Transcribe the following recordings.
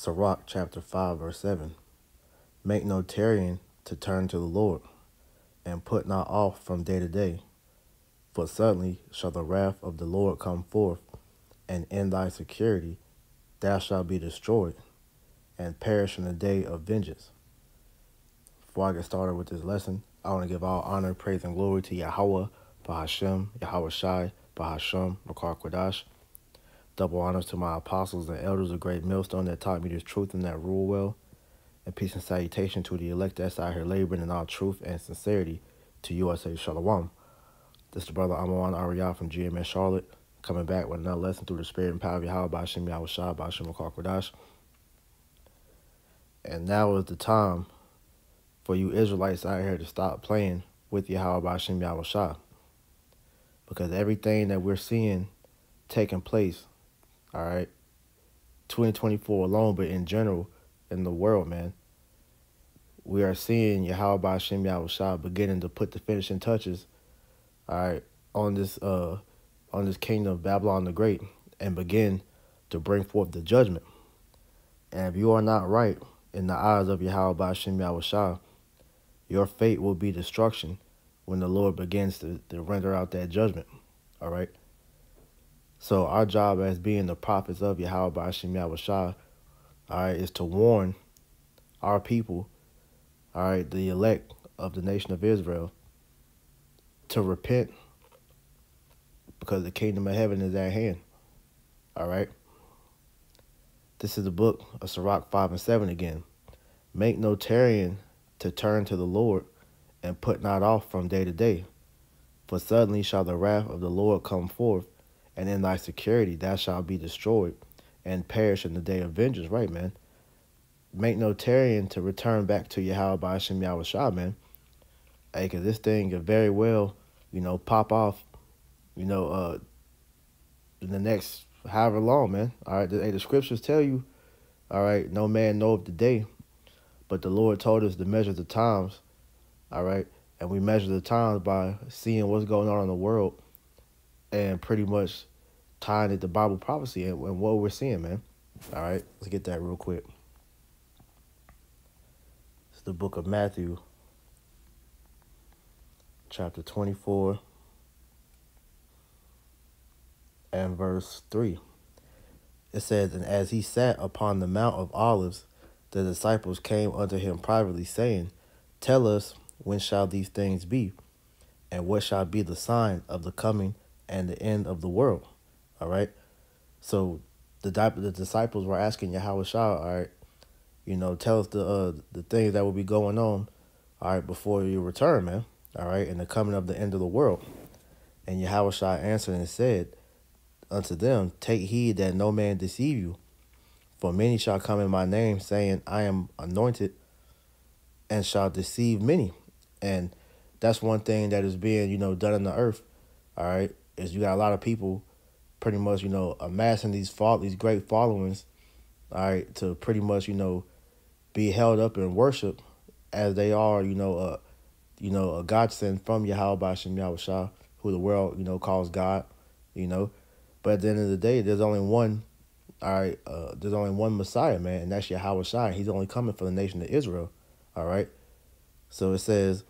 Sirach chapter 5, verse 7. Make no tarrying to turn to the Lord, and put not off from day to day. For suddenly shall the wrath of the Lord come forth, and in thy security thou shalt be destroyed, and perish in the day of vengeance. Before I get started with this lesson, I want to give all honor, praise, and glory to Yahweh, Bahashem, Yahweh Shai, Bahashem, Makar Quadash. Double honors to my apostles and elders of Great Millstone that taught me this truth and that rule well. And peace and salutation to the elect that's out here laboring in all truth and sincerity to USA Shalom. This is the brother Amawan Ariyah from GMS Charlotte, coming back with another lesson through the spirit and power of Yahweh Bashim Yahweh Shah Bashim Makar Quadash. And now is the time for you Israelites out here to stop playing with Yahweh Bashim Yahweh Shah. Because everything that we're seeing taking place all right. 2024 alone, but in general, in the world, man, we are seeing Yahweh Hashem Yahushua beginning to put the finishing touches, all right, on this uh on this kingdom of Babylon the Great and begin to bring forth the judgment. And if you are not right in the eyes of Yahweh Hashem Yahushua, your fate will be destruction when the Lord begins to, to render out that judgment. All right. So our job as being the prophets of Yahweh Bashim Yahushua, all right, is to warn our people, all right, the elect of the nation of Israel, to repent because the kingdom of heaven is at hand. All right. This is the book of Sirach 5 and 7 again. Make no tarrying to turn to the Lord and put not off from day to day. For suddenly shall the wrath of the Lord come forth and in thy security thou shalt be destroyed and perish in the day of vengeance. Right, man. Make no tarrying to return back to Yahweh by Hashem Yahweh Shah, man. Hey, because this thing could very well, you know, pop off, you know, uh, in the next however long, man. All right, the, hey, the scriptures tell you, all right, no man know of the day, but the Lord told us to measure the times, all right, and we measure the times by seeing what's going on in the world and pretty much tying it to Bible prophecy and, and what we're seeing, man. All right, let's get that real quick. It's the book of Matthew, chapter 24, and verse 3. It says, And as he sat upon the Mount of Olives, the disciples came unto him privately, saying, Tell us, when shall these things be? And what shall be the sign of the coming and the end of the world. All right. So the the disciples were asking Yahweh Shah, all right, you know, tell us the uh, the things that will be going on, all right, before you return, man. All right, and the coming of the end of the world. And Yahweh Shah answered and said unto them, Take heed that no man deceive you. For many shall come in my name, saying, I am anointed, and shall deceive many. And that's one thing that is being, you know, done in the earth. All right is you got a lot of people pretty much, you know, amassing these fall these great followings, all right, to pretty much, you know, be held up in worship as they are, you know, uh, you know, a godsend from Yahweh Bashim Yahushua, who the world, you know, calls God, you know. But at the end of the day, there's only one, all right, uh, there's only one Messiah, man, and that's Yahweh Shai. He's only coming for the nation of Israel, all right. So it says,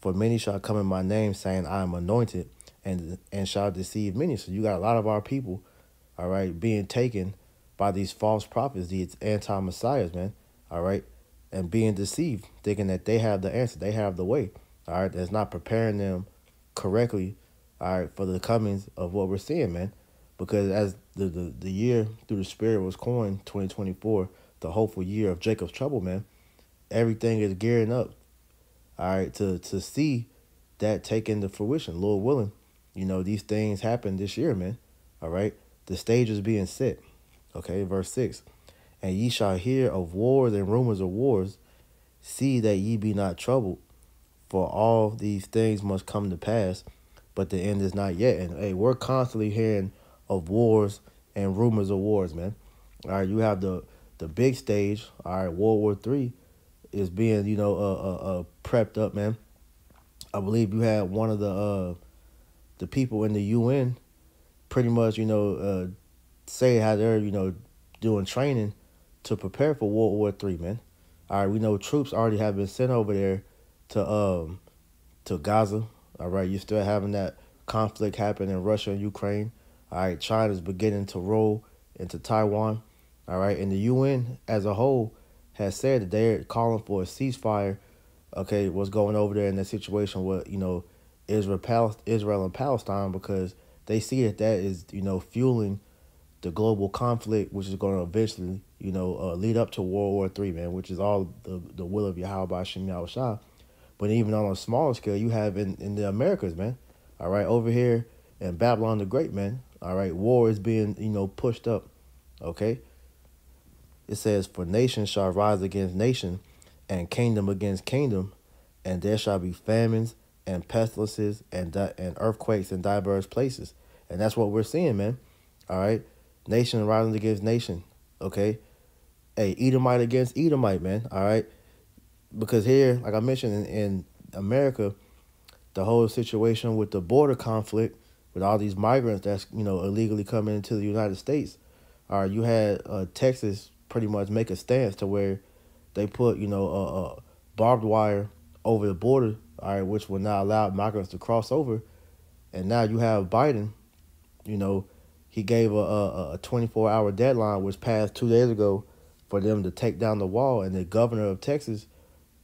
For many shall come in my name, saying, I am anointed, and and shall deceive many. So you got a lot of our people, all right, being taken by these false prophets, these anti messiahs, man, all right, and being deceived, thinking that they have the answer, they have the way, all right. That's not preparing them correctly, all right, for the comings of what we're seeing, man. Because as the the, the year through the spirit was coined, 2024, the hopeful year of Jacob's trouble, man, everything is gearing up, all right, to to see that take into fruition, Lord willing you know, these things happen this year, man. All right. The stage is being set. Okay. Verse 6 And ye shall hear of wars and rumors of wars. See that ye be not troubled, for all these things must come to pass, but the end is not yet. And hey, we're constantly hearing of wars and rumors of wars, man. All right, you have the the big stage. All right, World War Three is being you know uh, uh, uh prepped up, man. I believe you had one of the uh the people in the UN pretty much, you know, uh, say how they're, you know, doing training to prepare for World War Three, man. All right, we know troops already have been sent over there to um to Gaza. All right, you're still having that conflict happen in Russia and Ukraine. All right, China's beginning to roll into Taiwan. All right, and the UN as a whole has said that they're calling for a ceasefire. Okay, what's going over there in that situation What you know Israel, Israel and Palestine because they see that that is you know fueling the global conflict, which is going to eventually you know uh, lead up to World War Three, man, which is all the the will of Yahweh Shem Yahushua. But even on a smaller scale, you have in in the Americas, man. All right, over here in Babylon the Great, man. All right, war is being you know pushed up. Okay. It says, "For nation shall rise against nation, and kingdom against kingdom, and there shall be famines." And pestilences and and earthquakes in diverse places. And that's what we're seeing, man. All right. Nation rising against nation. Okay. Hey, Edomite against Edomite, man. All right. Because here, like I mentioned in, in America, the whole situation with the border conflict with all these migrants that's, you know, illegally coming into the United States. All right, you had uh, Texas pretty much make a stance to where they put, you know, uh, barbed wire over the border all right, which will not allow migrants to cross over. And now you have Biden, you know, he gave a, a, a 24 hour deadline, which passed two days ago, for them to take down the wall. And the governor of Texas,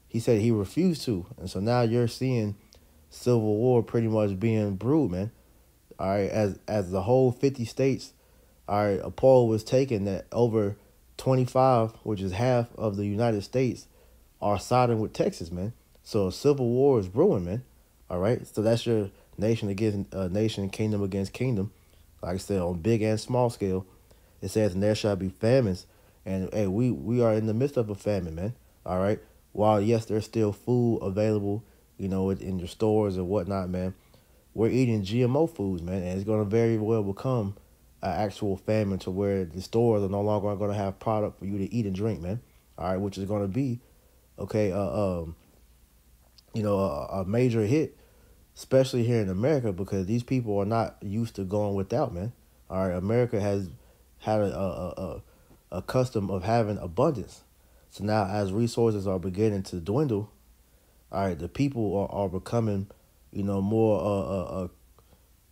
he said he refused to. And so now you're seeing civil war pretty much being brewed, man. All right, as as the whole 50 states, all right, a poll was taken that over 25, which is half of the United States, are siding with Texas, man. So civil war is brewing, man. All right. So that's your nation against uh, nation, kingdom against kingdom. Like I said, on big and small scale, it says, "And there shall be famines." And hey, we we are in the midst of a famine, man. All right. While yes, there's still food available, you know, in your stores and whatnot, man. We're eating GMO foods, man, and it's gonna very well become an actual famine to where the stores are no longer going to have product for you to eat and drink, man. All right, which is going to be, okay, uh, um, you know, a, a major hit, especially here in America, because these people are not used to going without, man. All right, America has had a, a, a, a custom of having abundance. So now, as resources are beginning to dwindle, all right, the people are, are becoming, you know, more uh, uh, uh,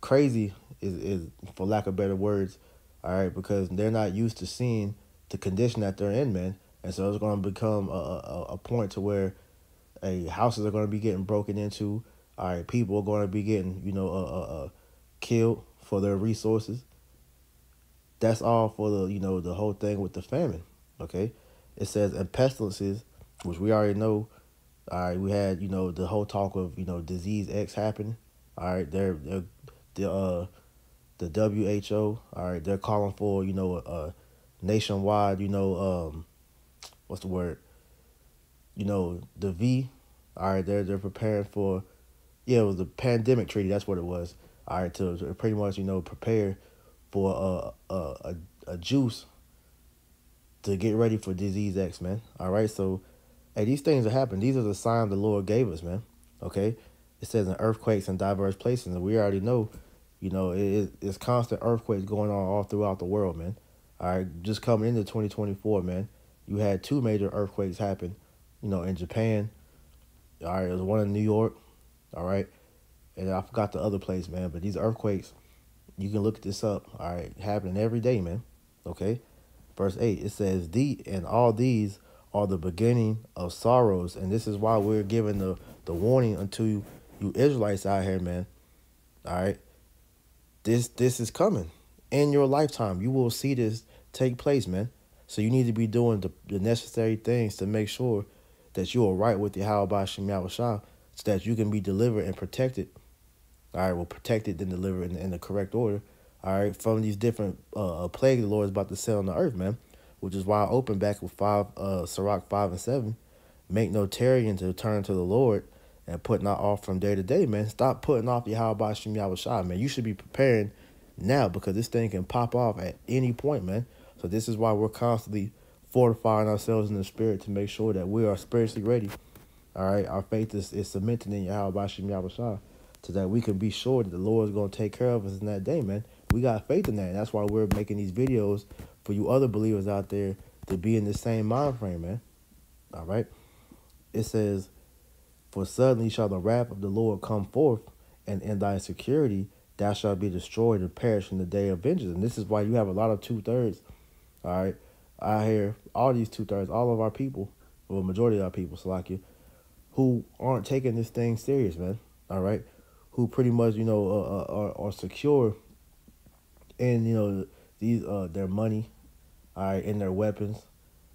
crazy, is, is for lack of better words, all right, because they're not used to seeing the condition that they're in, man. And so it's going to become a, a, a point to where Hey, houses are going to be getting broken into. All right, people are going to be getting, you know, uh, uh, uh, killed for their resources. That's all for the, you know, the whole thing with the famine. Okay, it says and pestilences, which we already know. All right, we had, you know, the whole talk of, you know, disease X happening. All right, they're, they're the uh the WHO. All right, they're calling for, you know, a nationwide, you know, um, what's the word? You know, the V. All right, they're they're preparing for, yeah, it was the pandemic treaty. That's what it was. All right, to, pretty much you know prepare for a, a a a juice to get ready for disease X, man. All right, so hey, these things are happening. These are the signs the Lord gave us, man. Okay, it says in earthquakes in diverse places, and we already know, you know, it, it's constant earthquakes going on all throughout the world, man. All right, just coming into twenty twenty four, man, you had two major earthquakes happen you know, in Japan. All right, there's one in New York. All right, and I forgot the other place, man. But these earthquakes, you can look this up. All right, happening every day, man. Okay, verse eight it says, "The and all these are the beginning of sorrows," and this is why we're giving the the warning unto you, you Israelites out here, man. All right, this this is coming in your lifetime. You will see this take place, man. So you need to be doing the, the necessary things to make sure that you are right with Yahweh Shem Yahushua so that you can be delivered and protected. All right, well, protected then delivered in, in the correct order. All right, from these different uh, plagues the Lord is about to set on the earth, man. Which is why I open back with five, uh, Sirach five and seven. Make no tarrying to turn to the Lord and put not off from day to day, man. Stop putting off Yahweh Shem Yahushua, man. You should be preparing now because this thing can pop off at any point, man. So this is why we're constantly fortifying ourselves in the spirit to make sure that we are spiritually ready. All right, our faith is, is cemented in Yahweh Bashim Yahushua so that we can be sure that the Lord is going to take care of us in that day, man. We got faith in that. That's why we're making these videos for you other believers out there to be in the same mind frame, man. All right. It says, For suddenly shall the wrath of the Lord come forth, and in thy security thou shalt be destroyed and perish in the day of vengeance. And this is why you have a lot of two thirds. All right. I hear all these two thirds, all of our people, well, majority of our people, Salakia, who aren't taking this thing serious, man. All right. Who pretty much, you know, uh, uh are, are secure in, you know, these uh their money, all right, in their weapons,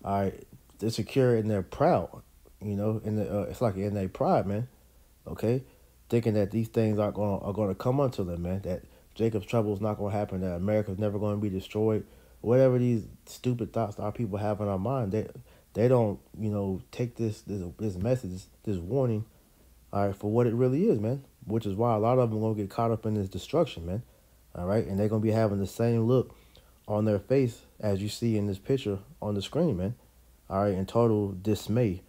all right. They're secure and they're proud, you know, and uh, it's like in their pride, man. Okay, thinking that these things are gonna are going to come unto them, man. That Jacob's trouble is not going to happen. That America's never going to be destroyed. Whatever these stupid thoughts our people have in our mind, they they don't you know take this this this message this warning, all right, for what it really is, man. Which is why a lot of them gonna get caught up in this destruction, man. All right, and they're gonna be having the same look on their face as you see in this picture on the screen, man. All right, in total dismay.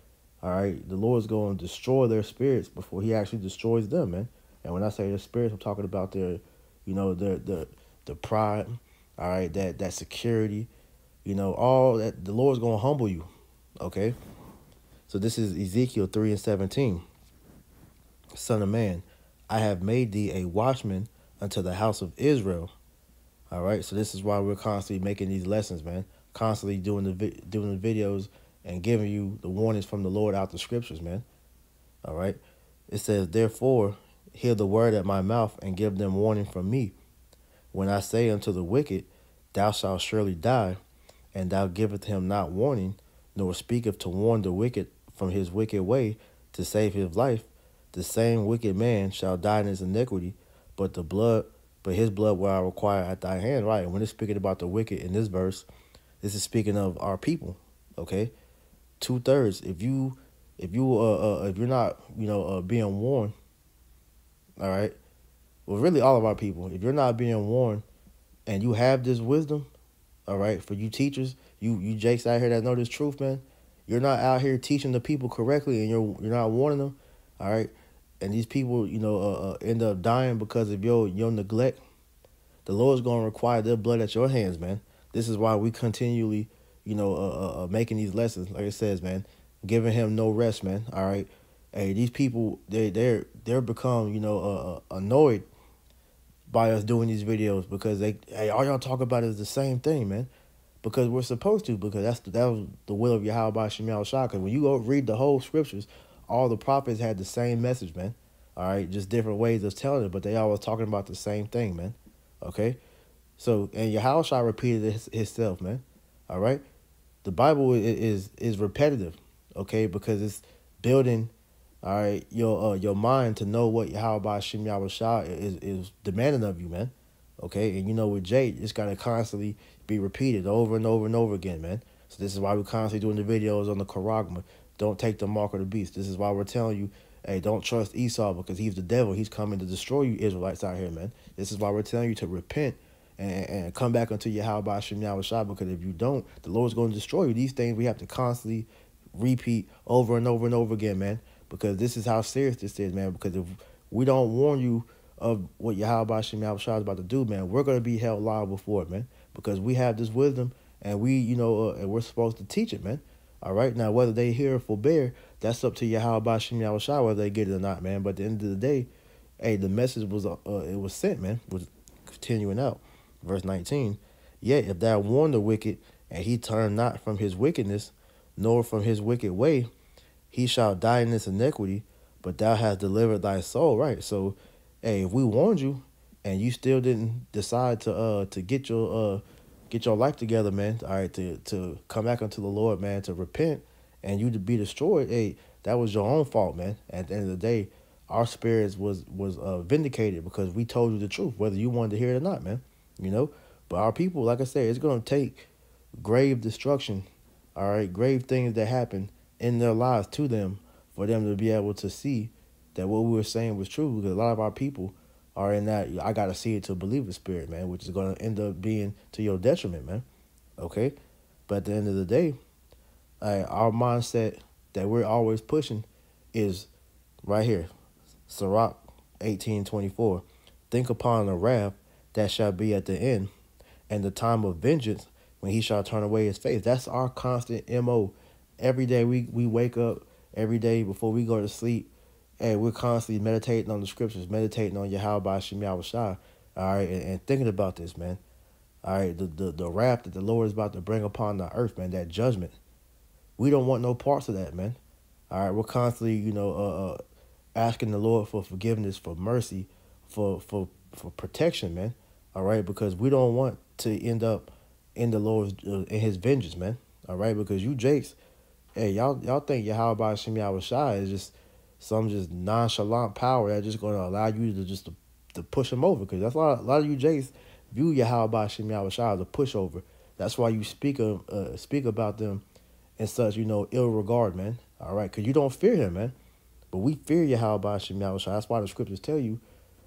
All right, the Lord's going to destroy their spirits before He actually destroys them, man. And when I say their spirits, I'm talking about their, you know, their the the pride. All right, that that security, you know, all that the Lord's to humble you. Okay, so this is Ezekiel three and seventeen. Son of man, I have made thee a watchman unto the house of Israel. All right, so this is why we're constantly making these lessons, man. Constantly doing the doing the videos and giving you the warnings from the Lord out the scriptures, man. All right. It says, Therefore, hear the word at my mouth and give them warning from me. When I say unto the wicked, Thou shalt surely die, and thou giveth him not warning, nor speaketh to warn the wicked from his wicked way to save his life, the same wicked man shall die in his iniquity, but the blood, but his blood will I require at thy hand. Right. And when it's speaking about the wicked in this verse, this is speaking of our people. Okay two thirds. If you if you uh, uh if you're not you know uh, being warned, all right. Well, really, all of our people. If you're not being warned, and you have this wisdom, all right, for you teachers, you you jakes out here that know this truth, man. You're not out here teaching the people correctly, and you're you're not warning them, all right. And these people, you know, uh, uh end up dying because of your your neglect. The Lord's gonna require their blood at your hands, man. This is why we continually you know, uh, uh, uh, making these lessons. Like it says, man, giving him no rest, man. All right, hey, these people they they're they're become you know uh, uh, annoyed by us doing these videos because they hey all y'all talk about is the same thing, man. Because we're supposed to, because that's the, that was the will of Yahweh Shemal Shah. Because when you go read the whole scriptures, all the prophets had the same message, man. All right, just different ways of telling it, but they always talking about the same thing, man. Okay, so and Yahweh repeated it himself, man. All right, the Bible is is repetitive, okay, because it's building, all right, your uh, your mind to know what Yahweh Shem Yahweh is is demanding of you, man. Okay, and you know with Jade, it's gotta constantly be repeated over and over and over again, man. So this is why we're constantly doing the videos on the Charagma. Don't take the mark of the beast. This is why we're telling you, hey, don't trust Esau because he's the devil. He's coming to destroy you Israelites out here, man. This is why we're telling you to repent and, and come back unto Yahweh Shem Yahweh because if you don't, the Lord's going to destroy you. These things we have to constantly repeat over and over and over again, man, because this is how serious this is, man. Because if we don't warn you of what Yahweh Shem Yahweh is about to do, man, we're going to be held liable for it, man, because we have this wisdom and we, you know, uh, and we're supposed to teach it, man. All right. Now, whether they hear or forbear, that's up to Yahweh Shem Yahweh whether they get it or not, man. But at the end of the day, hey, the message was uh, it was sent, man, was continuing out verse 19 Yet if thou warn the wicked, and he turn not from his wickedness, nor from his wicked way, he shall die in his iniquity, but thou hast delivered thy soul. Right. So, hey, if we warned you and you still didn't decide to uh to get your uh get your life together, man, all right, to to come back unto the Lord, man, to repent and you to be destroyed, hey, that was your own fault, man. At the end of the day, our spirits was was uh, vindicated because we told you the truth, whether you wanted to hear it or not, man you know. But our people, like I said, it's gonna take grave destruction, all right, grave things that happen in their lives to them for them to be able to see that what we were saying was true. Because a lot of our people are in that I gotta see it to believe the spirit, man, which is gonna end up being to your detriment, man. Okay, but at the end of the day, our mindset that we're always pushing is right here, Sirach eighteen twenty four. Think upon the wrath that shall be at the end, and the time of vengeance when he shall turn away his face. That's our constant MO. Every day we, we wake up, every day before we go to sleep, and we're constantly meditating on the scriptures, meditating on Yahweh Shem. All right, and, and thinking about this, man. All right, the, the the wrath that the Lord is about to bring upon the earth, man, that judgment. We don't want no parts of that, man. All right, we're constantly, you know, uh, uh, asking the Lord for forgiveness, for mercy, for for for protection, man. All right, because we don't want to end up in the Lord's uh, in His vengeance, man. All right, because you Jakes, hey y'all y'all think Yahweh Shem Yahweh is just some just nonchalant power that's just going to allow you to just to, to push them over because that's a lot, a lot of you Jakes view Yahweh Shem Yahweh as a pushover. That's why you speak of uh, speak about them in such you know ill regard, man. All right, because you don't fear him, man. But we fear Yahweh Shem Yahweh. That's why the scriptures tell you,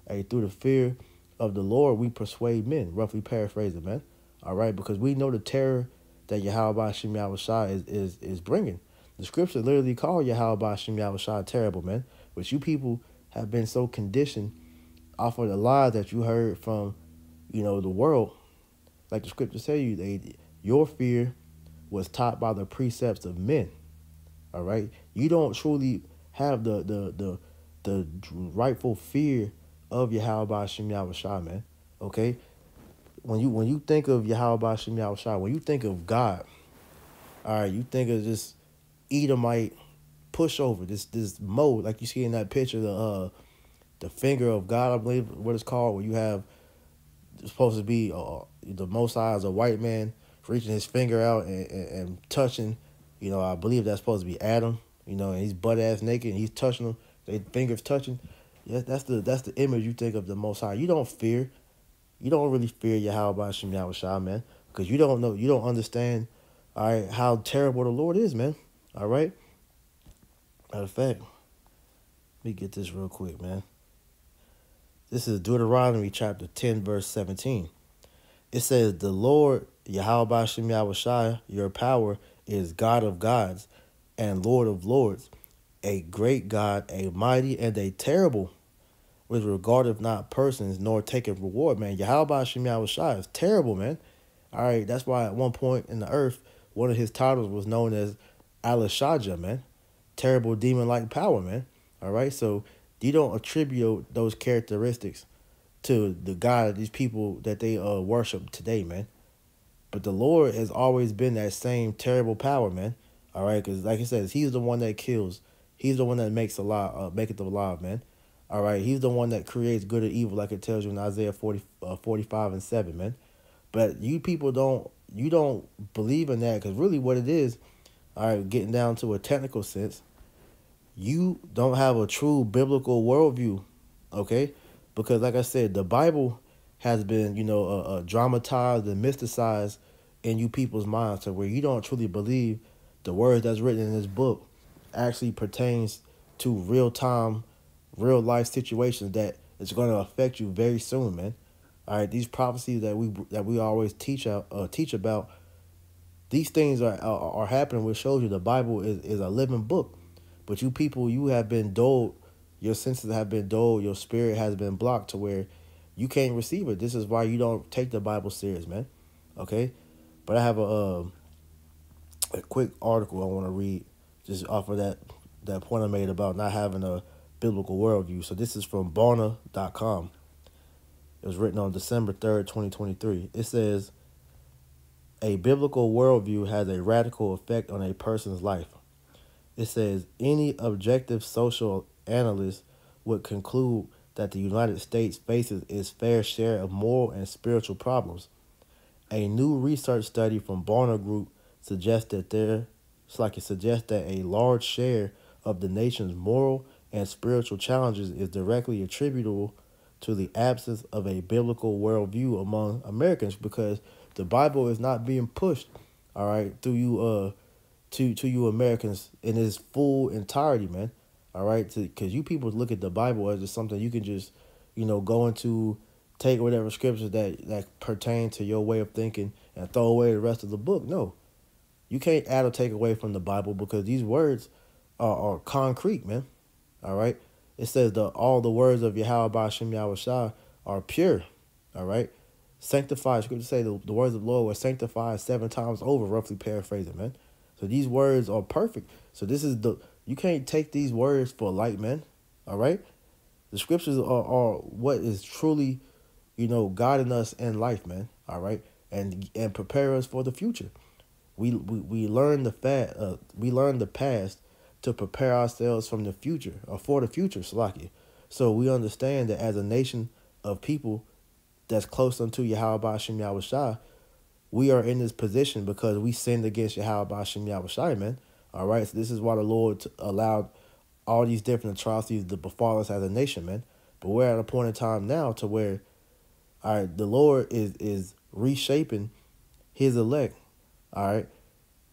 hey, through the fear of the Lord, we persuade men. Roughly paraphrase paraphrasing, man. All right, because we know the terror that Yahweh Shem Yahweh Shai is, is, is bringing. The scripture literally call Yahweh Shem Yahweh Shai terrible, man. But you people have been so conditioned off of the lies that you heard from, you know, the world. Like the scriptures tell you, they your fear was taught by the precepts of men. All right, you don't truly have the the the the rightful fear of Yahweh Shem Yahweh Shai, man. Okay, when you when you think of Yahweh Shem Shai, when you think of God, all right, you think of this Edomite pushover, this this mode like you see in that picture, the uh the finger of God, I believe what it's called, where you have supposed to be uh, the Most High as a white man reaching his finger out and, and, and, touching, you know, I believe that's supposed to be Adam, you know, and he's butt ass naked and he's touching them, their fingers touching. Yeah, that's the that's the image you think of the Most High. You don't fear, you don't really fear Yahweh Shem Yahweh man, because you don't know, you don't understand, all right, how terrible the Lord is, man. All right. Matter of fact, let me get this real quick, man. This is Deuteronomy chapter 10, verse 17. It says, The Lord, Yahweh Shem Yahweh your power is God of gods and Lord of lords, a great God, a mighty and a terrible, with regard of not persons, nor taketh reward, man. Yahweh Shem Yahweh is terrible, man. All right, that's why at one point in the earth, one of his titles was known as Alashaja, man terrible demon like power, man. All right, so you don't attribute those characteristics to the God these people that they uh worship today, man. But the Lord has always been that same terrible power, man. All right, because like I said, He's the one that kills. He's the one that makes alive, uh, make it alive, man. All right, He's the one that creates good and evil, like it tells you in Isaiah 40, uh, 45 and 7, man. But you people don't, you don't believe in that because really what it is, all right, getting down to a technical sense, you don't have a true biblical worldview, okay? Because like I said, the Bible has been, you know, uh, uh, dramatized and mysticized in you people's minds to where you don't truly believe the words that's written in this book actually pertains to real time, real life situations that is going to affect you very soon, man. All right, these prophecies that we that we always teach out uh, teach about, these things are, are are happening, which shows you the Bible is, is a living book. But you people, you have been dulled. Your senses have been dulled. Your spirit has been blocked to where you can't receive it. This is why you don't take the Bible serious, man. Okay, but I have a uh, a quick article I want to read just off of that that point I made about not having a biblical worldview. So this is from Barna.com. It was written on December 3rd, 2023. It says, A biblical worldview has a radical effect on a person's life it says any objective social analyst would conclude that the United States faces its fair share of moral and spiritual problems. A new research study from Barna Group suggests that there, it's like it suggests that a large share of the nation's moral and spiritual challenges is directly attributable to the absence of a biblical worldview among Americans because the Bible is not being pushed, all right, through you uh to to you Americans in its full entirety, man. All right, because you people look at the Bible as just something you can just, you know, go into, take whatever scriptures that that pertain to your way of thinking and throw away the rest of the book. No, you can't add or take away from the Bible because these words are, are concrete, man. All right, it says the all the words of Yahweh Shem Yahweh are pure. All right, Sanctified, scripture say the, the words of the Lord were sanctified seven times over, roughly paraphrasing, man. So these words are perfect. So this is the you can't take these words for light, man. All right? The scriptures are, are what is truly, you know, guiding us in life, man. All right? And and prepare us for the future. We we, we learn the fat uh, we learn the past to prepare ourselves from the future or for the future, Slaki. So we understand that as a nation of people that's close unto Yahweh Shem Yahweh we are in this position because we sinned against Yahweh Shem Yahweh man. All right, so this is why the Lord allowed all these different atrocities to befall us as a nation, man. But we're at a point in time now to where, all right, the Lord is is reshaping His elect, all right,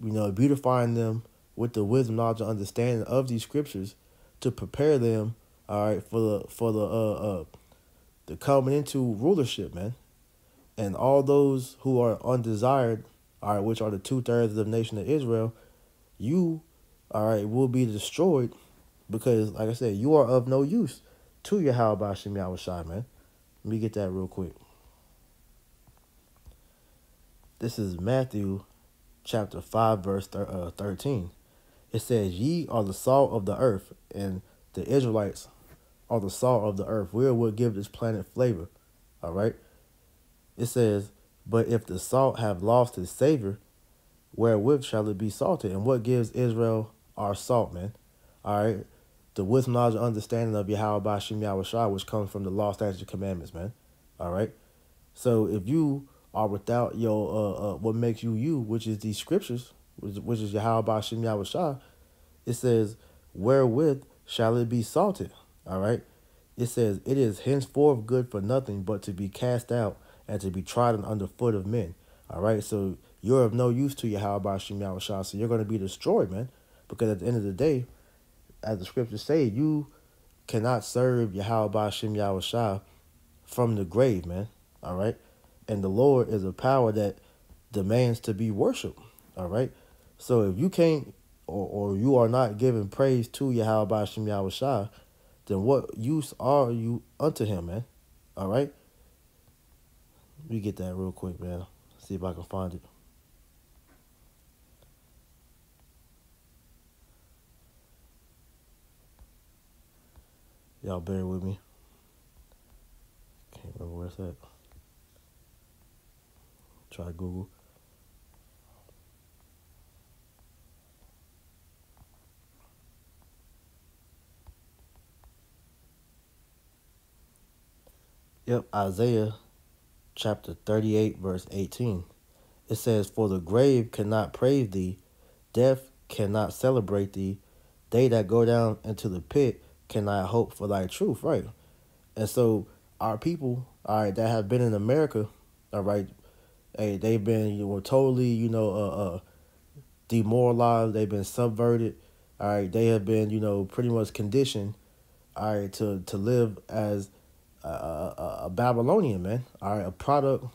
you know, beautifying them with the wisdom, knowledge, and understanding of these scriptures to prepare them, all right, for the for the uh uh the coming into rulership, man. And all those who are undesired, all right, which are the two thirds of the nation of Israel, you, all right, will be destroyed because, like I said, you are of no use to your Yahweh Shem Yahushai, man. Let me get that real quick. This is Matthew chapter 5, verse uh, 13. It says, Ye are the salt of the earth, and the Israelites are the salt of the earth. We will give this planet flavor. All right. It says, But if the salt have lost its savor, wherewith shall it be salted? And what gives Israel our salt, man? All right. The wisdom, knowledge, and understanding of Yahweh Bashim Yahweh which comes from the law, statutes, and commandments, man. All right. So if you are without your uh, uh what makes you you, which is these scriptures, which, is Yahweh Bashim Yahweh it says, Wherewith shall it be salted? All right. It says, It is henceforth good for nothing but to be cast out and to be trodden under foot of men. All right. So you're of no use to Yahweh Shem Yahushua. So you're going to be destroyed, man. Because at the end of the day, as the scriptures say, you cannot serve Yahweh Shem Yahushua from the grave, man. All right. And the Lord is a power that demands to be worshiped. All right. So if you can't or, or you are not giving praise to Yahweh Shem Yahushua, then what use are you unto him, man? All right? Me get that real quick, man. See if I can find it. Y'all bear with me. Can't remember where it's at. Try Google. Yep, Isaiah chapter 38, verse 18. It says, For the grave cannot praise thee, death cannot celebrate thee, they that go down into the pit cannot hope for thy truth, right? And so our people, all right, that have been in America, all right, hey, they've been you know totally, you know, uh, uh demoralized, they've been subverted, all right, they have been, you know, pretty much conditioned, all right, to to live as a, a, Babylonian man, all right, a product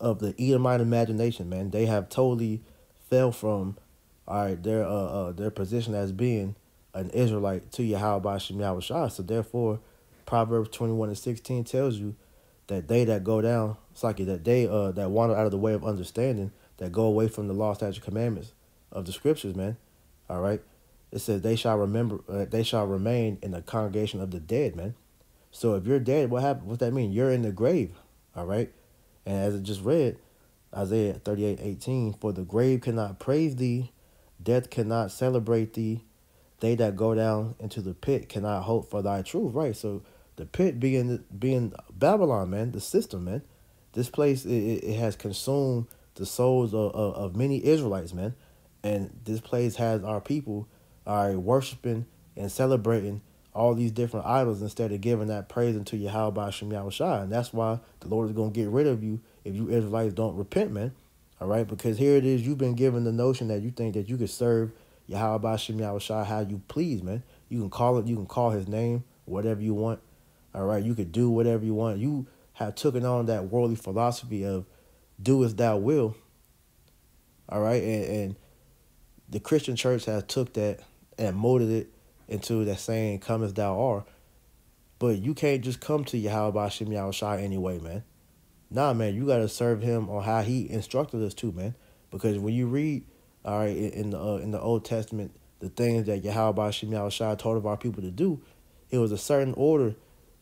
of the Edomite imagination, man. They have totally fell from, all right, their uh, uh their position as being an Israelite to Yahweh Yahweh So therefore, Proverbs twenty one and sixteen tells you that they that go down, like that they uh that wander out of the way of understanding, that go away from the law, statute, commandments of the scriptures, man. All right, it says they shall remember, uh, they shall remain in the congregation of the dead, man. So if you're dead, what happened? What's that mean? You're in the grave. All right. And as I just read, Isaiah 38, 18, for the grave cannot praise thee, death cannot celebrate thee, they that go down into the pit cannot hope for thy truth. Right. So the pit being being Babylon, man, the system, man. This place it, it has consumed the souls of, of, of many Israelites, man. And this place has our people are worshiping and celebrating all these different idols instead of giving that praise unto your Yahweh Shem Yahushua. And that's why the Lord is going to get rid of you if you Israelites don't repent, man. All right? Because here it is, you've been given the notion that you think that you could serve Yahweh Shem Yahushua how you please, man. You can call it, you can call his name, whatever you want. All right? You could do whatever you want. You have taken on that worldly philosophy of do as thou will. All right? And, and the Christian church has took that and molded it into that saying, come as thou art. But you can't just come to Yahweh Shem Yahushua anyway, man. Nah, man, you gotta serve him on how he instructed us to, man. Because when you read, all right, in the uh, in the Old Testament, the things that Yahweh Shem Shai told of our people to do, it was a certain order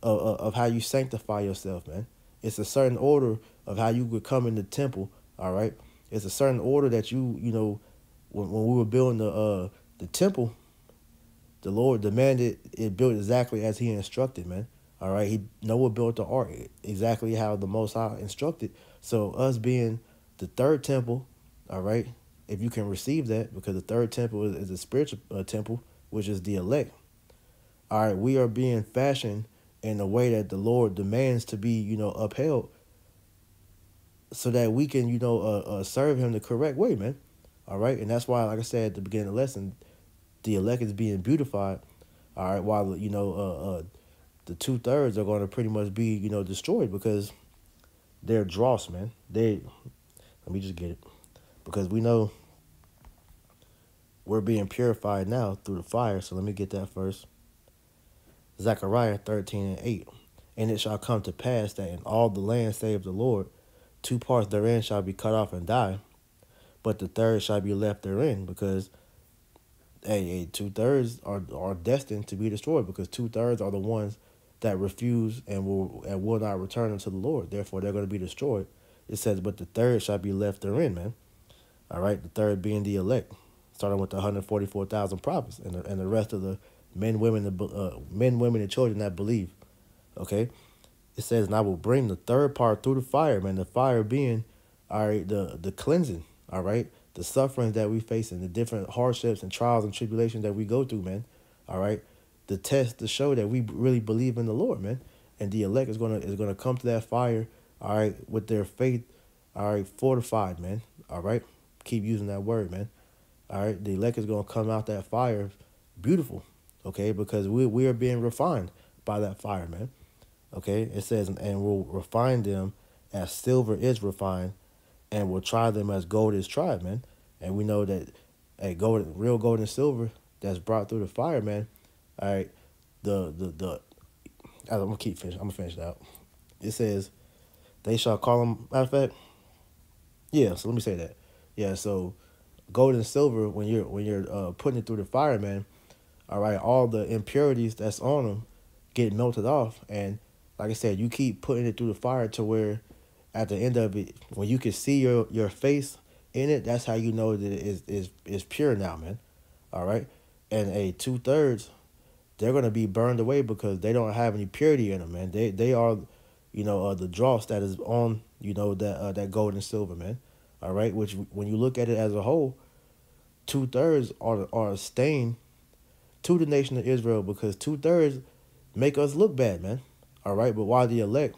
of, of, of how you sanctify yourself, man. It's a certain order of how you would come in the temple, all right? It's a certain order that you, you know, when, when we were building the uh the temple, the Lord demanded it built exactly as he instructed, man. All right, he Noah built the ark exactly how the Most High instructed. So us being the third temple, all right, if you can receive that, because the third temple is, is a spiritual uh, temple, which is the elect. All right, we are being fashioned in the way that the Lord demands to be, you know, upheld, so that we can, you know, uh, uh, serve Him the correct way, man. All right, and that's why, like I said at the beginning of the lesson, the elect is being beautified. All right, while you know, uh, uh the two thirds are going to pretty much be you know destroyed because they're dross, man. They let me just get it because we know we're being purified now through the fire. So let me get that first. Zechariah 13 and 8. And it shall come to pass that in all the land save the Lord, two parts therein shall be cut off and die, but the third shall be left therein, because hey, hey two thirds are, are destined to be destroyed, because two thirds are the ones that refuse and will and will not return unto the Lord. Therefore, they're going to be destroyed. It says, but the third shall be left therein, man. All right, the third being the elect, starting with the 144,000 prophets and the, and the rest of the men, women, uh, men, women, and children that believe. Okay, it says, and I will bring the third part through the fire, man. The fire being, all right, the the cleansing, all right, the sufferings that we face and the different hardships and trials and tribulations that we go through, man. All right, the test to show that we really believe in the Lord, man. And the elect is gonna is gonna come to that fire, all right, with their faith, all right, fortified, man. All right, keep using that word, man. All right, the elect is gonna come out that fire, beautiful, okay, because we we are being refined by that fire, man. Okay, it says, and we'll refine them as silver is refined, and we'll try them as gold is tried, man. And we know that, a gold, real gold and silver that's brought through the fire, man all right, the the the. I'm gonna keep finish. I'm gonna finish it out. It says, "They shall call them." Matter of fact, yeah. So let me say that. Yeah. So, gold and silver when you're when you're uh, putting it through the fire, man. All right, all the impurities that's on them get melted off, and like I said, you keep putting it through the fire to where, at the end of it, when you can see your your face in it, that's how you know that it is is is pure now, man. All right, and a two thirds they're gonna be burned away because they don't have any purity in them, man. They they are, you know, uh, the dross that is on, you know, that uh, that gold and silver, man. All right, which when you look at it as a whole, two thirds are are a stain to the nation of Israel because two thirds make us look bad, man. All right, but why the elect,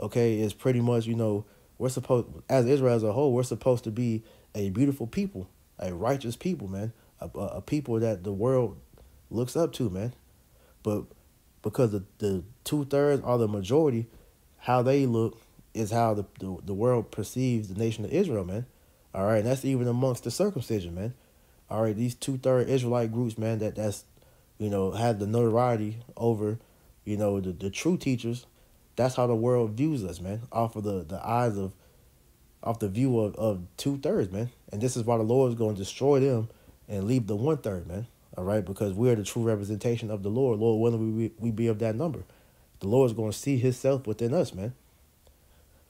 okay, is pretty much you know we're supposed as Israel as a whole, we're supposed to be a beautiful people, a righteous people, man, a, a, a people that the world looks up to, man. But because the, the two thirds are the majority, how they look is how the, the, the world perceives the nation of Israel, man. All right, and that's even amongst the circumcision, man. All right, these two third Israelite groups, man, that that's you know had the notoriety over, you know, the, the true teachers. That's how the world views us, man, off of the, the eyes of, off the view of, of two thirds, man. And this is why the Lord is going to destroy them and leave the one third, man all right, because we're the true representation of the Lord. Lord, willing we, we be of that number. The Lord's going to see himself within us, man.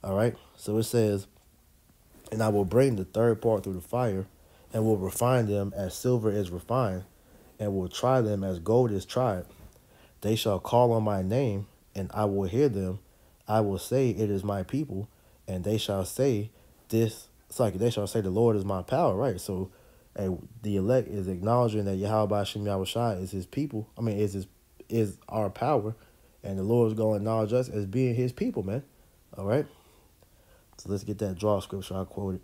All right, so it says, and I will bring the third part through the fire, and will refine them as silver is refined, and will try them as gold is tried. They shall call on my name, and I will hear them. I will say, It is my people, and they shall say, This, it's like they shall say, The Lord is my power, right? So and the elect is acknowledging that Yahweh Shem Yahushai is his people. I mean, is his is our power, and the Lord is going to acknowledge us as being his people, man. All right. So let's get that draw scripture I quoted.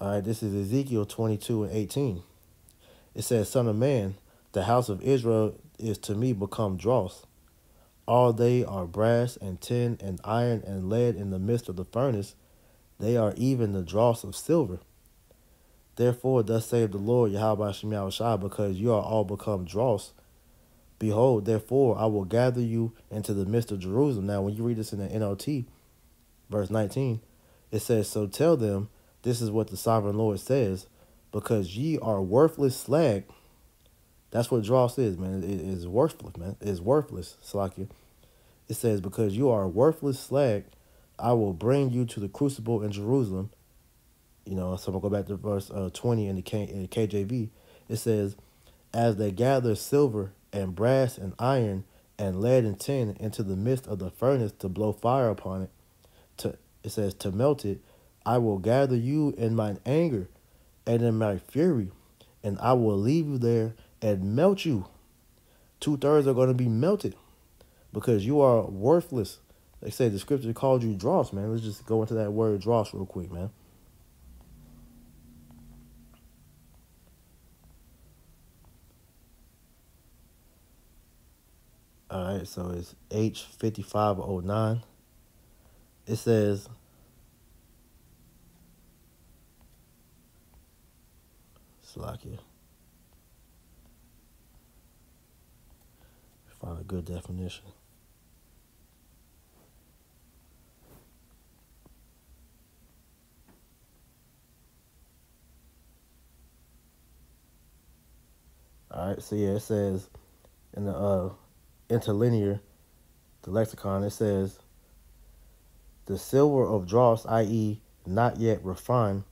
All right, this is Ezekiel 22 and 18. It says, Son of man, the house of Israel is to me become dross. All they are brass and tin and iron and lead in the midst of the furnace. They are even the dross of silver. Therefore, thus saith the Lord Yahweh Shem because you are all become dross. Behold, therefore, I will gather you into the midst of Jerusalem. Now, when you read this in the NLT, verse 19, it says, So tell them, this is what the sovereign Lord says, because ye are worthless slag. That's what dross is, man. It is worthless, man. It is worthless, Salakia. It says, Because you are a worthless slag, I will bring you to the crucible in Jerusalem. You know, so I'm going to go back to verse uh, 20 in the, K, in KJV. It says, As they gather silver and brass and iron and lead and tin into the midst of the furnace to blow fire upon it, to it says, To melt it, I will gather you in mine anger and in my fury, and I will leave you there and melt you. Two thirds are going to be melted because you are worthless. They say the scripture called you dross, man. Let's just go into that word dross real quick, man. All right, so it's H5509. It says, Slakia. Find a good definition. All right, so yeah, it says in the uh, interlinear, the lexicon, it says the silver of dross, i.e., not yet refined,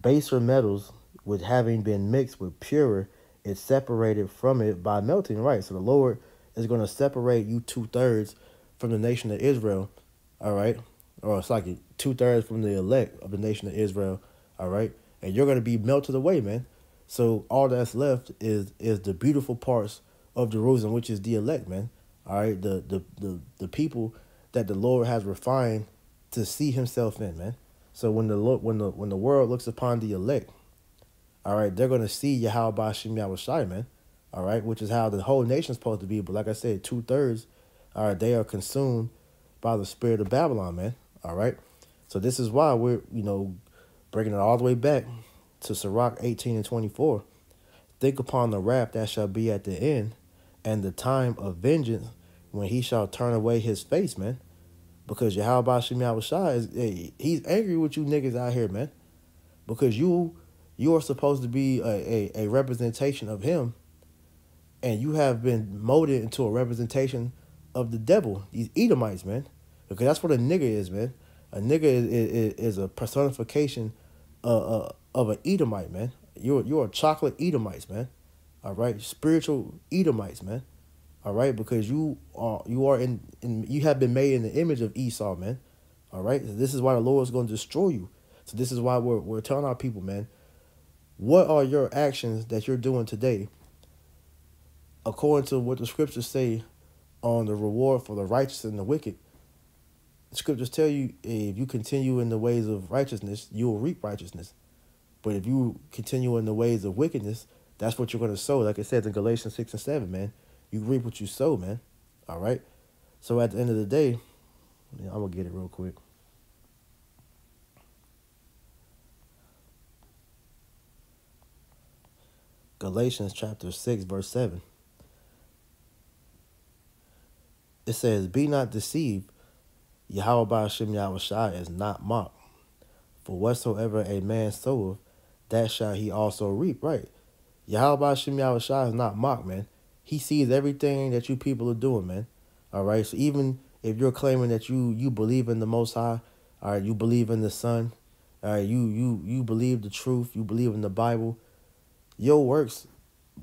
baser metals, with having been mixed with purer, is separated from it by melting. Right, so the Lord is going to separate you two thirds from the nation of Israel. All right, or it's like two thirds from the elect of the nation of Israel. All right, and you're going to be melted away, man. So all that's left is is the beautiful parts of Jerusalem, which is the elect, man. All right, the the the, the people that the Lord has refined to see Himself in, man. So when the look when the when the world looks upon the elect, all right, they're gonna see Yahweh Shem Yahushai, man. All right, which is how the whole nation's supposed to be. But like I said, two thirds, all right, they are consumed by the spirit of Babylon, man. All right, so this is why we're you know bringing it all the way back to Sirach 18 and 24. Think upon the wrath that shall be at the end, and the time of vengeance when he shall turn away his face, man. Because Yahweh Shem Yahushai is hey, he's angry with you niggas out here, man. Because you you are supposed to be a, a, a representation of him, and you have been molded into a representation of the devil, these Edomites, man. Because that's what a nigga is, man. A nigga is, is, is a personification uh, uh, of an Edomite, man. You're you're chocolate Edomites, man. All right, spiritual Edomites, man. All right, because you are you are in, in you have been made in the image of Esau, man. All right, this is why the Lord is going to destroy you. So this is why we're we're telling our people, man. What are your actions that you're doing today? According to what the scriptures say on the reward for the righteous and the wicked, the scriptures tell you if you continue in the ways of righteousness, you will reap righteousness. But if you continue in the ways of wickedness, that's what you're going to sow. Like it says in Galatians 6 and 7, man. You reap what you sow, man. All right? So at the end of the day, I'm going to get it real quick. Galatians chapter 6, verse 7. It says, Be not deceived, Yahweh Hashem is not mocked. For whatsoever a man soweth, that shall he also reap. Right. Yahweh Shem Yahushua is not mocked, man. He sees everything that you people are doing, man. All right. So even if you're claiming that you you believe in the Most High, all right, you believe in the Son, all right, you you you believe the truth, you believe in the Bible, your works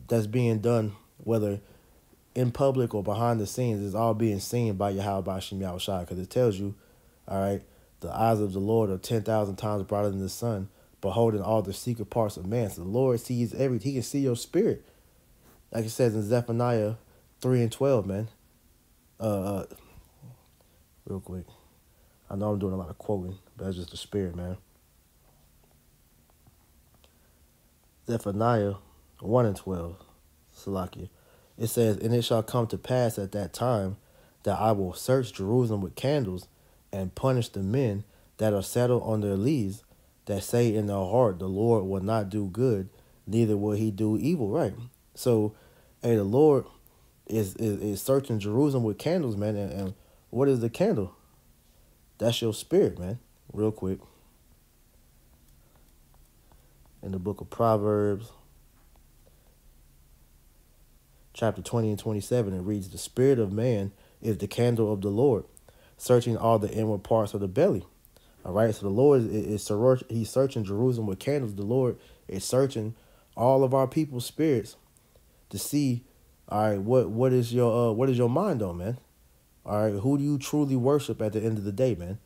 that's being done, whether in public or behind the scenes, is all being seen by Yahweh Shem Yahushua because it tells you, all right, the eyes of the Lord are ten thousand times brighter than the sun beholding all the secret parts of man. So the Lord sees everything. He can see your spirit. Like it says in Zephaniah 3 and 12, man. Uh, uh, real quick. I know I'm doing a lot of quoting, but that's just the spirit, man. Zephaniah 1 and 12, Salakia. It says, And it shall come to pass at that time that I will search Jerusalem with candles and punish the men that are settled on their leaves that say in their heart the Lord will not do good, neither will he do evil. Right. So, hey, the Lord, is, is, is searching Jerusalem with candles, man. And, and what is the candle? That's your spirit, man. Real quick. In the book of Proverbs, chapter 20 and 27, it reads, The spirit of man is the candle of the Lord, searching all the inward parts of the belly. All right, so the Lord is, is he's searching Jerusalem with candles. The Lord is searching all of our people's spirits to see, all right, what what is your uh what is your mind on, man? All right, who do you truly worship at the end of the day, man?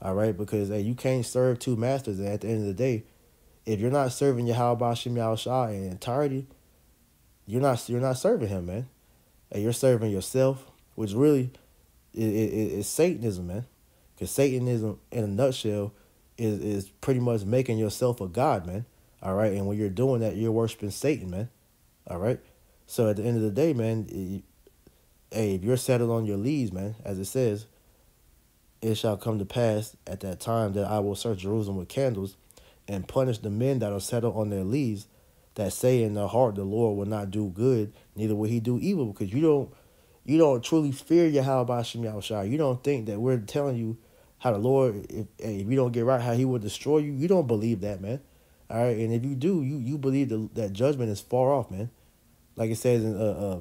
All right, because hey, you can't serve two masters, and at the end of the day, if you're not serving Yahweh Shem Shah in entirety, you're not you're not serving him, man. And you're serving yourself, which really is, is, is Satanism, man. Because Satanism, in a nutshell, is is pretty much making yourself a god, man. All right, and when you're doing that, you're worshiping Satan, man. All right. So at the end of the day, man, it, hey, if you're settled on your leads, man, as it says, it shall come to pass at that time that I will search Jerusalem with candles and punish the men that are settled on their leads that say in their heart the Lord will not do good, neither will he do evil, because you don't you don't truly fear Yahweh Shem Yahushua. You don't think that we're telling you how the Lord, if, if you don't get right, how he will destroy you. You don't believe that, man. All right, and if you do, you you believe the, that judgment is far off, man. Like it says in uh, uh,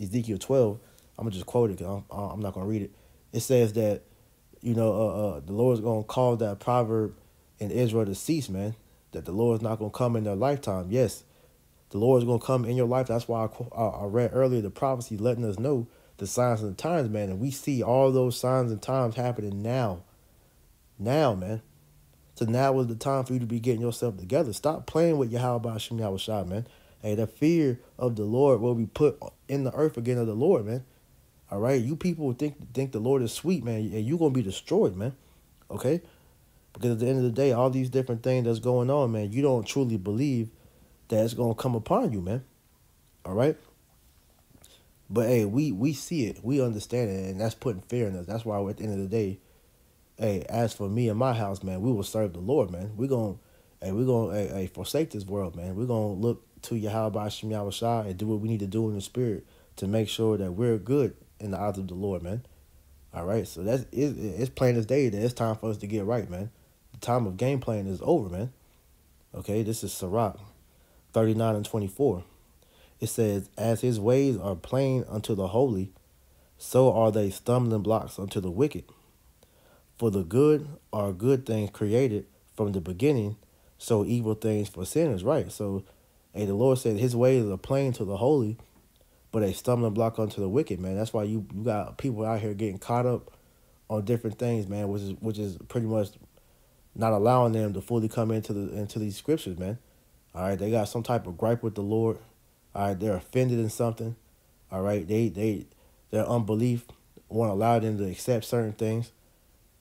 Ezekiel 12, I'm gonna just quote it because I'm, I'm not gonna read it. It says that, you know, uh, uh, the Lord's gonna cause that proverb in Israel to cease, man. That the Lord's not gonna come in their lifetime. Yes, the Lord is gonna come in your life. That's why I, I read earlier the prophecy letting us know the signs and the times, man. And we see all those signs and times happening now. Now, man. So now is the time for you to be getting yourself together. Stop playing with your how Yahweh Shem Yahushua, man. Hey, the fear of the Lord will be put in the earth again of the Lord, man. All right, you people think think the Lord is sweet, man, and you're gonna be destroyed, man. Okay, because at the end of the day, all these different things that's going on, man, you don't truly believe that it's gonna come upon you, man. All right. But hey, we we see it, we understand it, and that's putting fear in us. That's why at the end of the day, hey, as for me and my house, man, we will serve the Lord, man. We're gonna hey, we're gonna hey, hey, forsake this world, man. We're gonna look to Yahweh Shem Yahushua and do what we need to do in the spirit to make sure that we're good in the eyes of the Lord, man. All right, so that's it, it's plain as day that it's time for us to get right, man. The time of game playing is over, man. Okay, this is Sirach 39 and 24. It says, As his ways are plain unto the holy, so are they stumbling blocks unto the wicked. For the good are good things created from the beginning, so evil things for sinners, right? So, hey, the Lord said his ways are plain to the holy, but a stumbling block unto the wicked, man. That's why you, you got people out here getting caught up on different things, man, which is which is pretty much not allowing them to fully come into the into these scriptures, man. All right, they got some type of gripe with the Lord. All right, they're offended in something. All right, they they their unbelief won't allow them to accept certain things.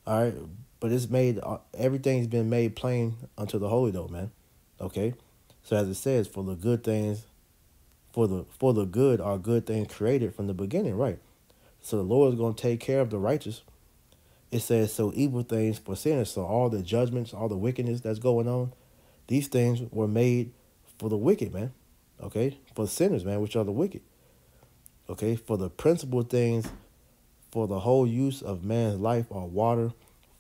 All right, but it's made uh, everything's been made plain unto the holy though, man. Okay, so as it says, for the good things for the for the good are good things created from the beginning, right? So the Lord is going to take care of the righteous. It says, so evil things for sinners. So all the judgments, all the wickedness that's going on, these things were made for the wicked, man. Okay? For sinners, man, which are the wicked. Okay? For the principal things for the whole use of man's life are water,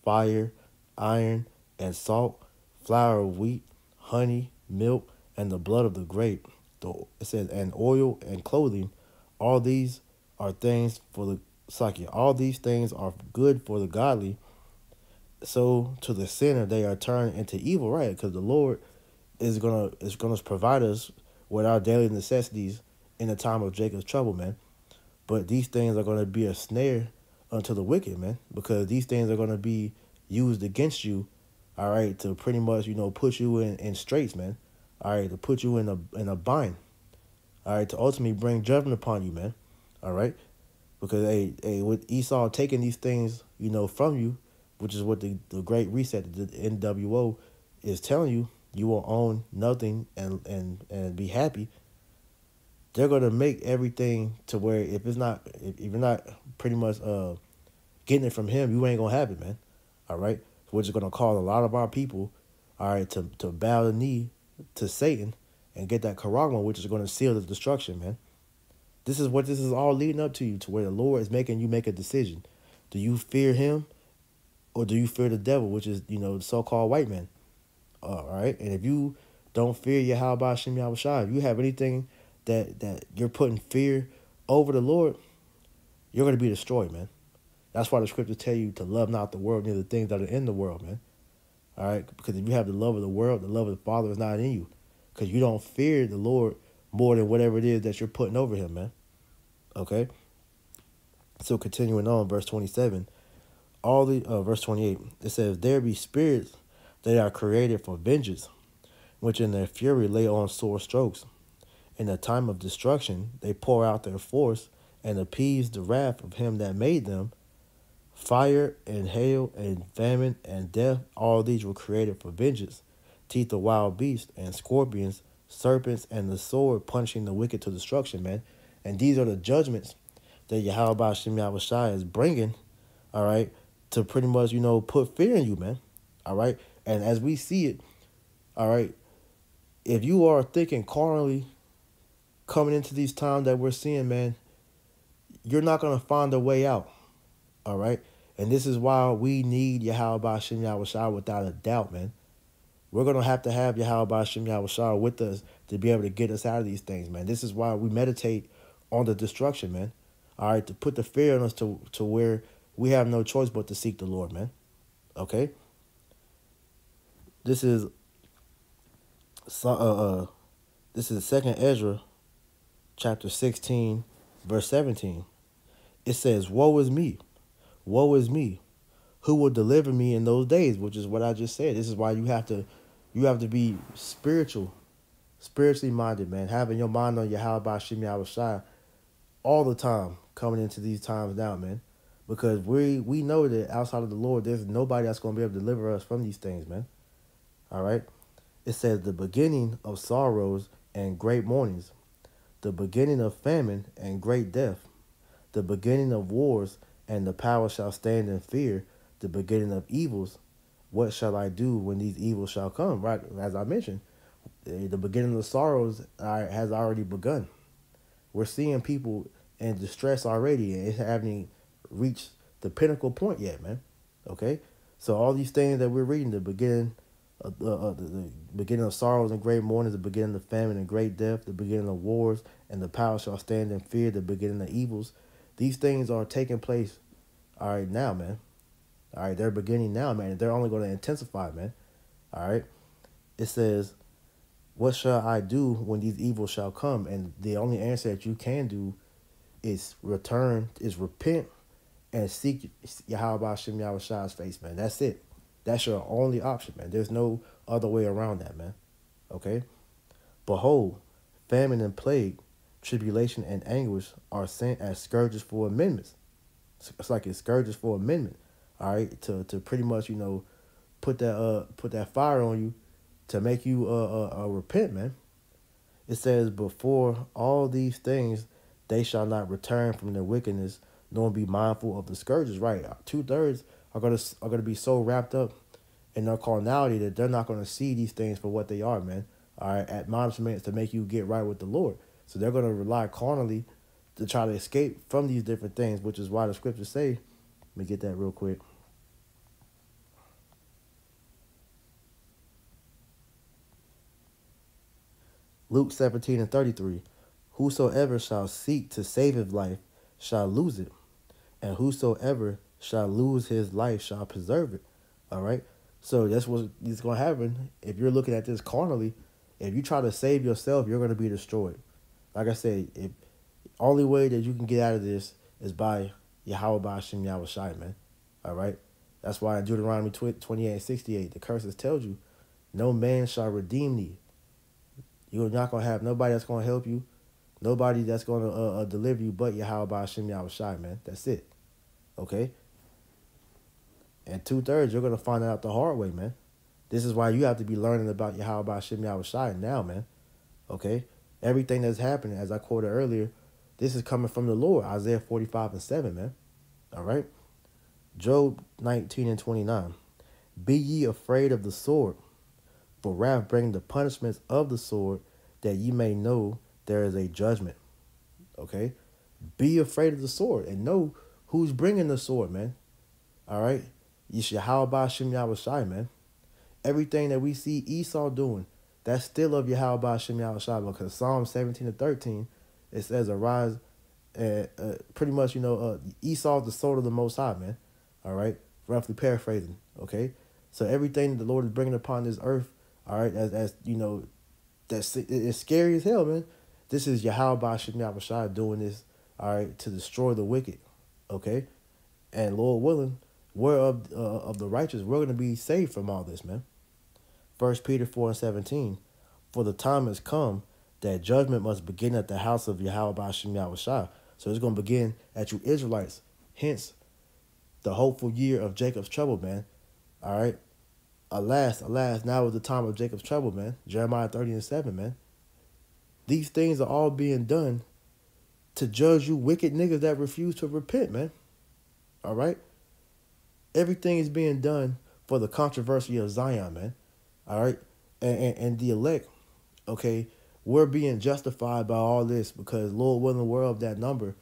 fire, iron, and salt, flour of wheat, honey, milk, and the blood of the grape the it says and oil and clothing, all these are things for the psyche. All these things are good for the godly. So to the sinner they are turned into evil, right? Because the Lord is gonna is gonna provide us with our daily necessities in the time of Jacob's trouble, man. But these things are gonna be a snare unto the wicked, man, because these things are gonna be used against you, all right, to pretty much, you know, put you in, in straits, man all right, to put you in a in a bind, all right, to ultimately bring judgment upon you, man, all right, because hey, hey, with Esau taking these things, you know, from you, which is what the the Great Reset, the NWO, is telling you, you will own nothing and and and be happy. They're gonna make everything to where if it's not if, if you're not pretty much uh getting it from him, you ain't gonna have it, man. All right, which is gonna call a lot of our people, all right, to to bow the knee to Satan and get that charagma, which is going to seal the destruction, man. This is what this is all leading up to you, to where the Lord is making you make a decision. Do you fear him or do you fear the devil, which is, you know, the so called white man? All right. And if you don't fear Yahweh Hashem Yahushua, if you have anything that that you're putting fear over the Lord, you're gonna be destroyed, man. That's why the scriptures tell you to love not the world, neither the things that are in the world, man. All right, because if you have the love of the world, the love of the Father is not in you, because you don't fear the Lord more than whatever it is that you're putting over Him, man. Okay. So continuing on, verse twenty-seven, all the uh, verse twenty-eight, it says, "There be spirits that are created for vengeance, which in their fury lay on sore strokes. In the time of destruction, they pour out their force and appease the wrath of him that made them." Fire and hail and famine and death, all these were created for vengeance. Teeth of wild beasts and scorpions, serpents, and the sword punishing the wicked to destruction, man. And these are the judgments that Yahweh Yahushai is bringing, all right, to pretty much, you know, put fear in you, man. All right. And as we see it, all right, if you are thinking carnally coming into these times that we're seeing, man, you're not going to find a way out. All right. And this is why we need Yahweh Shem Yahushua without a doubt, man. We're going to have to have Yahweh Shem Yahushua with us to be able to get us out of these things, man. This is why we meditate on the destruction, man. All right, to put the fear in us to, to where we have no choice but to seek the Lord, man. Okay? This is uh, uh this is second Ezra chapter 16 verse 17. It says, "Woe is me." Woe is me. Who will deliver me in those days? Which is what I just said. This is why you have to you have to be spiritual, spiritually minded, man. Having your mind on your how about Shimi Awashai all the time coming into these times now, man. Because we we know that outside of the Lord, there's nobody that's gonna be able to deliver us from these things, man. All right. It says the beginning of sorrows and great mournings, the beginning of famine and great death, the beginning of wars and the power shall stand in fear, the beginning of evils. What shall I do when these evils shall come? Right, as I mentioned, the beginning of sorrows has already begun. We're seeing people in distress already, and it's haven't reached the pinnacle point yet, man. Okay, so all these things that we're reading, the beginning, of, uh, uh, the, the beginning of sorrows and great mournings, the beginning of famine and great death, the beginning of wars, and the power shall stand in fear, the beginning of evils. These things are taking place all right now, man. All right, they're beginning now, man. They're only going to intensify, man. All right. It says, What shall I do when these evils shall come? And the only answer that you can do is return, is repent and seek Yahweh Shem Yahweh's face, man. That's it. That's your only option, man. There's no other way around that, man. Okay? Behold, famine and plague, tribulation and anguish are sent as scourges for amendments it's like it scourges for amendment. All right, to to pretty much you know put that uh put that fire on you to make you uh, uh, uh repent, man. It says before all these things they shall not return from their wickedness nor be mindful of the scourges. Right, two thirds are gonna are gonna be so wrapped up in their carnality that they're not gonna see these things for what they are, man. All right, admonishments to make you get right with the Lord. So they're gonna rely carnally to try to escape from these different things, which is why the scriptures say, let me get that real quick. Luke 17 and 33. Whosoever shall seek to save his life shall lose it, and whosoever shall lose his life shall preserve it. All right? So that's what is going to happen. If you're looking at this carnally, if you try to save yourself, you're going to be destroyed. Like I said, if only way that you can get out of this is by Yahweh Bashim Yahushai, man. All right? That's why in Deuteronomy 28 and 68, the curses tells you, no man shall redeem thee. You're not going to have nobody that's going to help you, nobody that's going to uh, uh, deliver you but Yahweh Bashim Yahushai, man. That's it. Okay? And two thirds, you're to find out the hard way, man. This is why you have to be learning about Yahweh Bashim Yahushai now, man. Okay? Everything that's happening, as I quoted earlier, this is coming from the Lord. Isaiah 45 and 7, man. All right. Job 19 and 29. Be ye afraid of the sword, for wrath bring the punishments of the sword, that ye may know there is a judgment. Okay? Be afraid of the sword and know who's bringing the sword, man. All right? Yahweh Shem Yahushai, man. Everything that we see Esau doing, that's still of Yahweh Shem Yahushai because Psalm 17 to 13, it says, Arise, and uh, pretty much, you know, uh, Esau's the sword of the Most High, man. All right? Roughly paraphrasing, okay? So everything the Lord is bringing upon this earth, all right, as, as you know, that's it's scary as hell, man. This is Yahweh Shem Yahushai doing this, all right, to destroy the wicked, okay? And Lord willing, we're of, uh, of the righteous, we're going to be saved from all this, man. First Peter 4 and 17, for the time has come that judgment must begin at the house of Yahweh Shem Yahushai. So it's going to begin at you Israelites. Hence, the hopeful year of Jacob's trouble, man. All right. Alas, alas, now is the time of Jacob's trouble, man. Jeremiah 30 and 7, man. These things are all being done to judge you wicked niggas that refuse to repent, man. All right? Everything is being done for the controversy of Zion, man. All right? And, and, and the elect, okay, we're being justified by all this because Lord willing, we're of that number.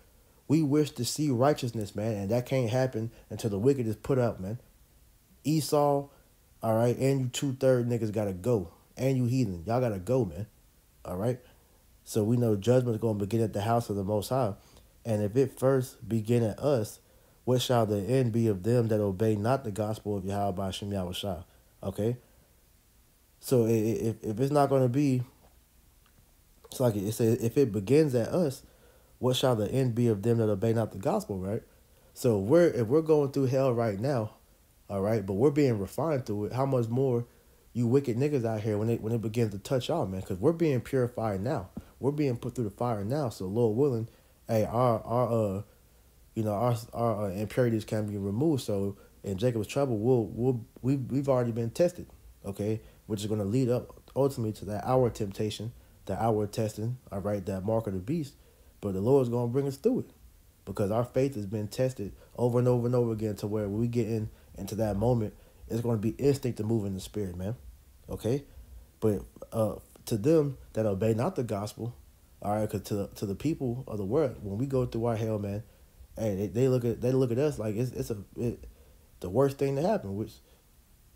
We wish to see righteousness, man, and that can't happen until the wicked is put up, man. Esau, all right, and you two third niggas gotta go. And you heathen. Y'all gotta go, man. All right? So we know judgment is gonna begin at the house of the most high. And if it first begin at us, what shall the end be of them that obey not the gospel of Yahweh by Shem Yahushua? Okay? So if if it's not gonna be it's like it says if it begins at us, what shall the end be of them that obey not the gospel, right? So we're if we're going through hell right now, all right, but we're being refined through it. How much more you wicked niggas out here when it when it begins to touch y'all, man? Because we're being purified now. We're being put through the fire now. So Lord willing, hey, our our uh, you know, our our uh, impurities can be removed. So in Jacob's trouble, we'll we'll we've we've already been tested, okay, which is going to lead up ultimately to that hour temptation the outward testing, all right, that mark of the beast. But the Lord's going to bring us through it because our faith has been tested over and over and over again to where we get in into that moment, it's going to be instinct to move in the spirit, man. Okay? But uh, to them that obey not the gospel, all right, because to the, to the people of the world, when we go through our hell, man, hey, they, look at they look at us like it's it's a it, the worst thing to happen, which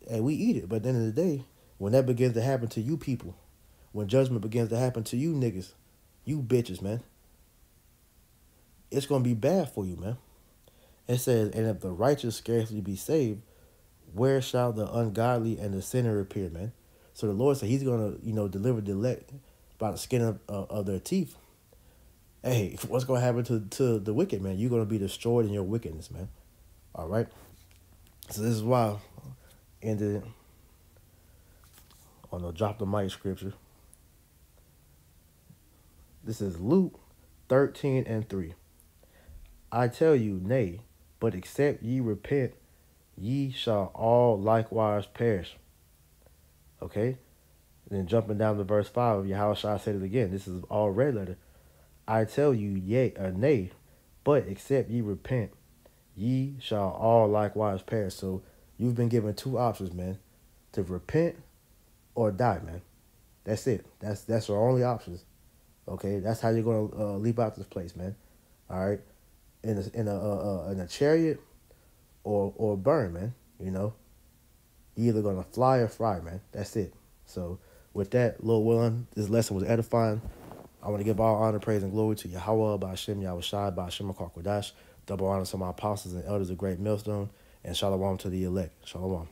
and we eat it. But at the end of the day, when that begins to happen to you people, when judgment begins to happen to you niggas, you bitches, man, it's gonna be bad for you, man. It says, and if the righteous scarcely be saved, where shall the ungodly and the sinner appear, man? So the Lord said He's gonna, you know, deliver the elect by the skin of, uh, of their teeth. Hey, what's gonna happen to to the wicked, man? You're gonna be destroyed in your wickedness, man. All right. So this is why I ended on the drop the mic scripture. This is Luke 13 and 3. I tell you, nay, but except ye repent, ye shall all likewise perish. Okay? And then jumping down to verse 5, Yahweh I said it again. This is all red letter. I tell you, yea or nay, but except ye repent, ye shall all likewise perish. So you've been given two options, man. To repent or die, man. That's it. That's that's our only options. Okay, that's how you're gonna uh, leap out this place, man. All right, in a, in a uh, uh, in a chariot, or or burn, man. You know, you either gonna fly or fry, man. That's it. So with that, Lord willing, this lesson was edifying. I want to give all honor, praise, and glory to Yahweh, by Hashem, Yahweh Shai, by Hashem, Kodash. Double honor to my apostles and elders of Great Millstone, and shalom to the elect. Shalom.